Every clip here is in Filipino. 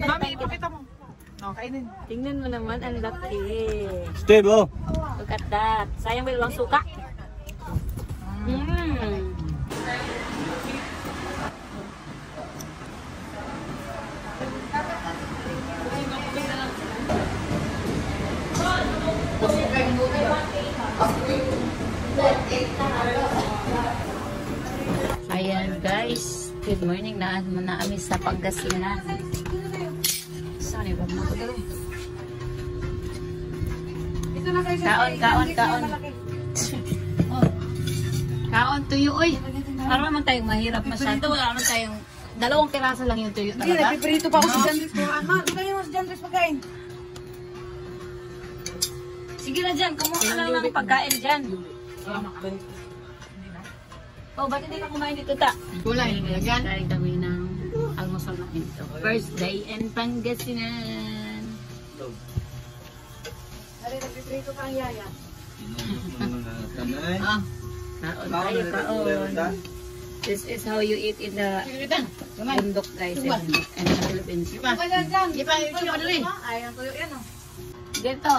Mami, ipakita mo. Oh, kainin. Tingnan mo naman, ang laki. Steve, oh. Look at that. Sayang may luwang suka. Mm. Ayan guys, good morning na naami sa Pangasinan. Wag mo ko dali. Kaon, kaon, kaon. Kaon tuyo, oy. Para naman tayong mahirap masyado. Wala naman tayong dalawang piraso lang yung tuyo Hindi, talaga. nagpiprito pa ako sa Jandres. Ma, bigay mo sa Jandres pagkain. Sige na dyan, kumuha ka lang ng pagkain dyan. Oh, ba't hindi ka kumain dito, ta? Ng almusal na ito. First day in Pangasinan. Ari, nagpiprito pa ang yaya. Ah, kaon tayo, kaon. This is how you eat in the bundok, guys. In, the Philippines. Ano yan dyan? Di pa, yung tuyo dali. Ay, ang tuyo yan, oh. Dito.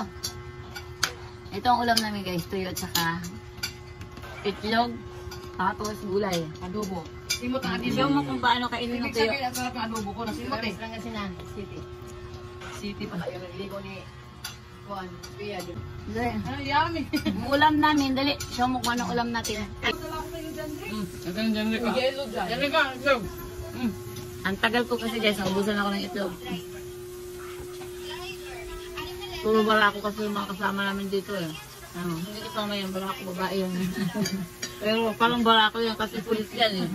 Ito ang ulam namin, guys. Tuyo at saka itlog. Tapos gulay. Adobo. Simot ang Show mo kung paano kainin ng Ibig tuyo. sabihin, ang sarap ng adobo ko. Nasimot eh. Pangasinan City. City pa. Yun, hindi ko ni... Kuan, Pia. Dali. Ano, yummy. Ulam namin, dali. Show mo kung anong ulam natin. Ito yung dyan ka. Yellow dyan. Itlog. Mm. Ang tagal ko kasi guys, naubusan ako ng itlog. Puro bala ako kasi yung mga kasama namin dito eh. Ano, hindi ko pa may bala ako babae yun. Pero parang bala ko yan kasi pulis yan eh.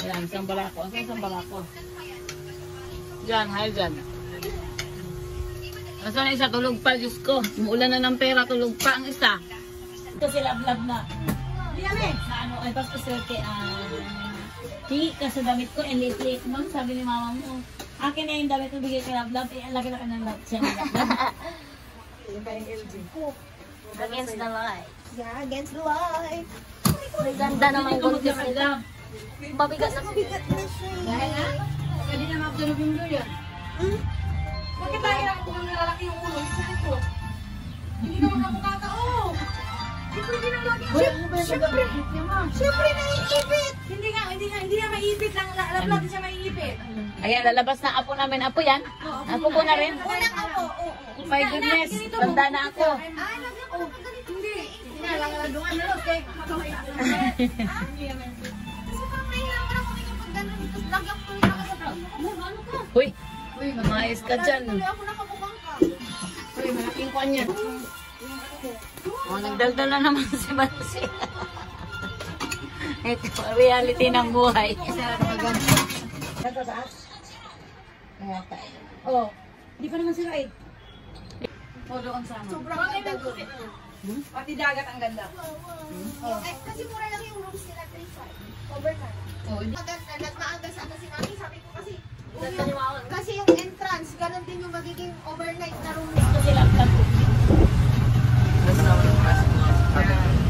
Yan, isang bala ko. Ang isang bala ko. Diyan, hi dyan. Nasaan na isa? Tulog pa, Diyos ko. Umuulan na ng pera, tulog pa ang isa. Ito sila vlog na. Sa ano, ay kay, ah, Hi, kasi damit ko, and late-late nun, sabi ni mama mo, akin na yung damit ko, bigay ko na vlog, eh, ang laki-laki ng vlog siya. Against the light. Yeah, against the light. May ganda naman yung gusto sa vlog. Mabigat na Bigat na siya. Dahil na, pwede na mapatulog yung doon Hmm? Bakit tayo lang kung nalalaki yung ulo? Yung sakit ko. Hindi naman kamukha ka! Hindi pwede na lagi. Siyempre, siyempre naiipit. Hindi nga, hindi nga, hindi nga maiipit lang. Alam natin siya maiipit. Ayan, lalabas na apo namin. Apo yan? Apo ko na rin? Unang ako, oo. Oh my goodness, tanda na ako. Ah, ganito. Hindi. Hindi nga, lang lang. Kaya kamay ako. Kasi parang nahihirapan ako kapag ko sa Ano ka? Dyan. Uy, malaking kwan yan. Oh, nagdaldal na naman si Bansi. Ito, reality ng buhay. Oh, hindi pa naman sila eh. O, doon sa ano. Sobrang ganda doon. Pati dagat ang ganda. Eh, kasi mura lang yung rooms nila, 3.5. Overnight. Oh, hindi. Maganda, nagmaaga sana si Mami. Sabi ko kasi, kasi yung entrance, ganun din yung magiging overnight na room. Ito sila vlog ko. It's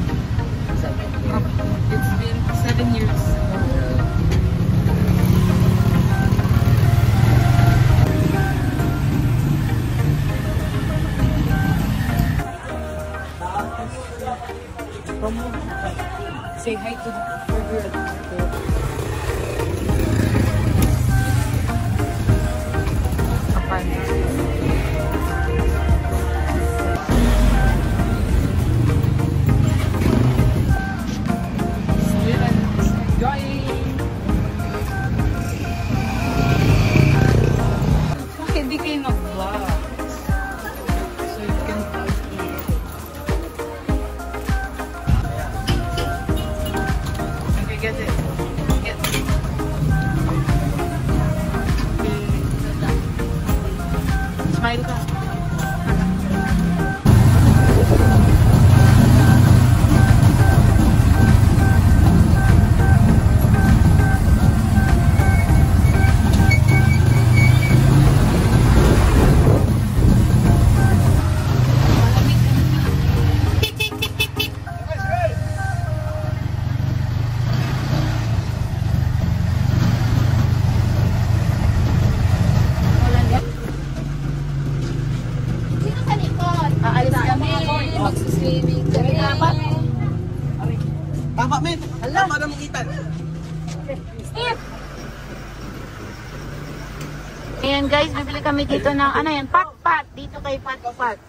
Ayan guys, bibili kami dito ng ano yan, pat-pat. Dito kay pat-pat.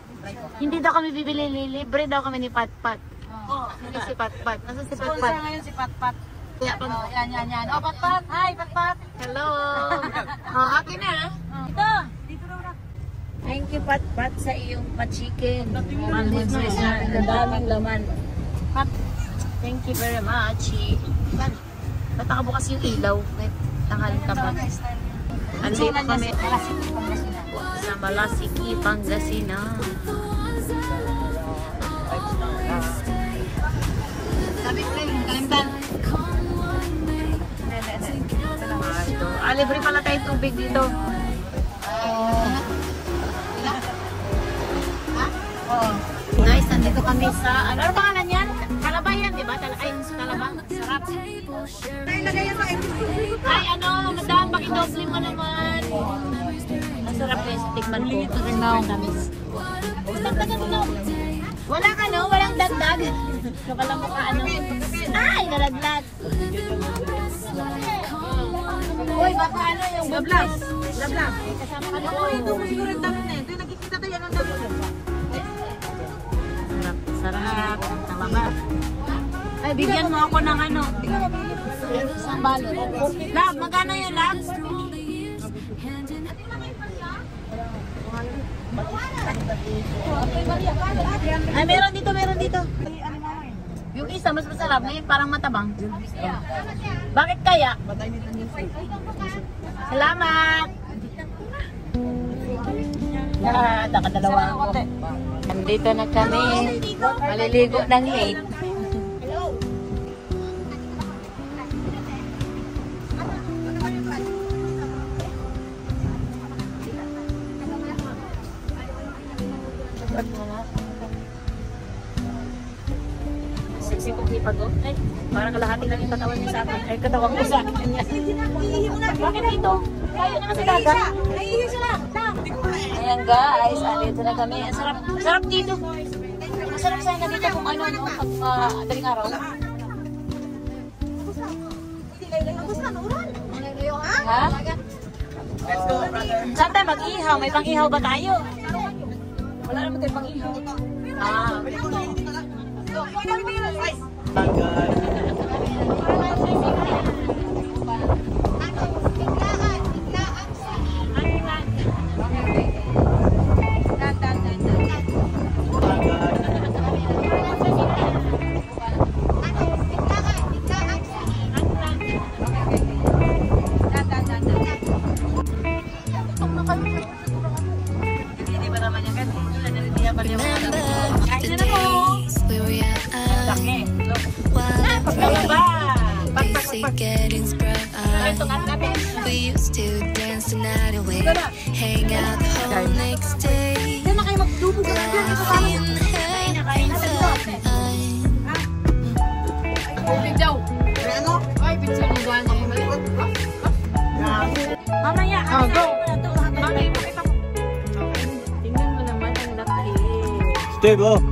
Hindi daw kami bibili, libre daw kami ni pat-pat. Oh, Hindi si pat-pat. Nasa si sponsor pat-pat? ngayon si Patpat. Kaya pag... Oh, yan, yan, yan. Oh, Patpat. Hi, Patpat. Hello! oh, akin na. Dito. Dito daw na. Thank you, Pat-Pat, sa iyong pa-chicken. Sa daming laman. Pat, thank you very much. Pat, ba't nakabukas yung ilaw? Tanghal ka ba? Andito kami sa Malasiki, Pangasinan. Sabi ko yung kalimban. Ah, libre pala tayo tubig dito. Guys, nandito kami sa, ano, ano Ay, ano, madam, pakidoble mo naman. Masarap guys, tikman ko. Ang mo na. Wala ka no? Walang dagdag. So, kala mo ka ano? Ay, nalaglag. Uy, baka ano yung Lablab. Lablab. Kasama ka Oo, ito doon. mo siguro yung damit na. Ito yung nakikita tayo ng damit. Sarap, sarap. Tama Ay, bigyan mo ako ng ano. Isang balot. Lab, magkano yun, Lab? Ay, meron dito, meron dito. Yung isa, mas masarap. Ngayon, parang matabang. Bakit kaya? Salamat! Ah, nakadalawa ako. Nandito na kami. Maliligo ng late. Sexy kong hipag ko. Ay, parang kalahati lang yung katawan sa akin. Ay, katawan ko sa akin niya. Bakit dito? Kaya na sa dagat. Ayan guys, andito na kami. Ang sarap, sarap dito. Masarap sana dito kung ano, no, pag uh, daling araw. Ha? Saan tayo mag-ihaw? May pang-ihaw ba tayo? Wala naman tayo pang-ihaw. Ah. Hindi dance the night away, hang out the whole next day. Laughing, having fun. Tubig daw. Ano? Ay, ba na malikot? Mamaya. Oh, go. Mamaya, pakita mo. Tingnan mo naman ang laki. Steve, oh.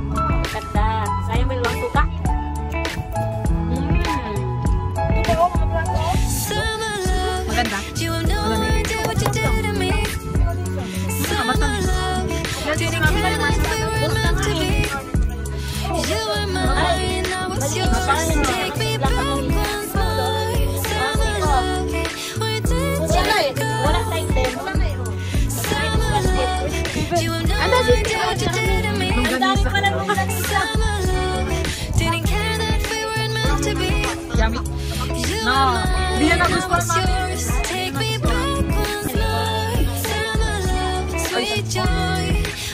Once more. Summer love, sweet joy,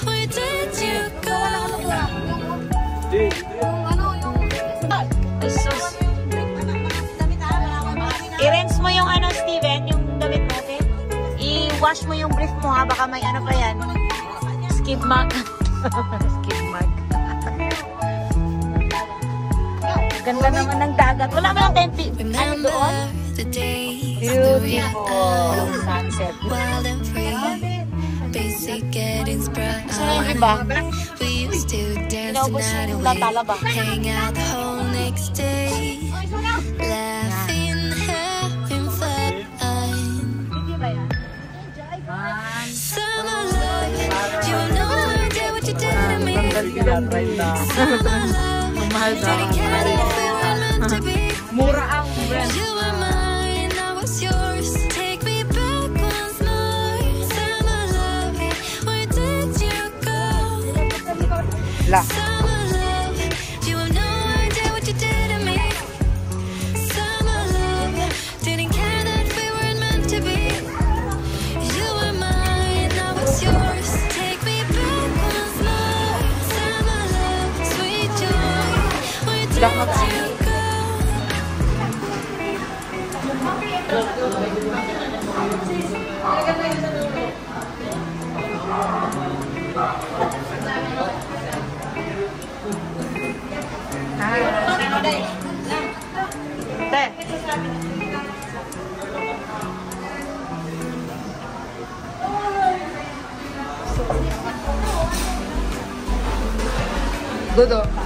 where did you go? Ay, sus. I-rinse mo yung ano, Steven, yung damit natin. I-wash mo yung brief mo ha, baka may ano pa yan. Skid mark. Skid mark. Ganda naman ng dagat. Wala mo lang tempi. Ano doon? Beautiful sunset. free. Basic getting sprung. So, yun, diba? We used to dance the night away, ba? hang out the whole next day, Ang mahal daw. Mura ang. You đây Good.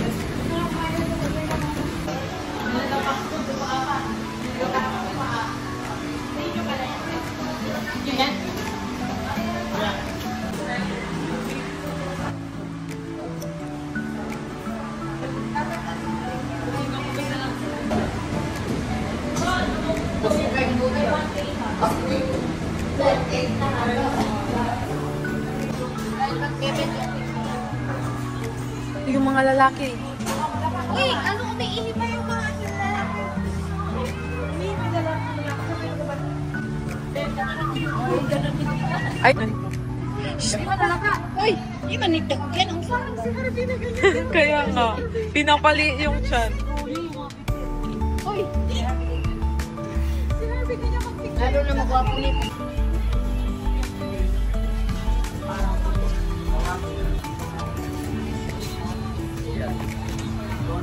mga lalaki. Uy, ano umiinit pa yung mga lalaki? Ay, Uy, di man nitagyan ang Parang si Harvey na ganyan. kaya nga. Pinapali yung chan. Uy, Si Harvey ganyan mag-picture. lalo na magwapo nito.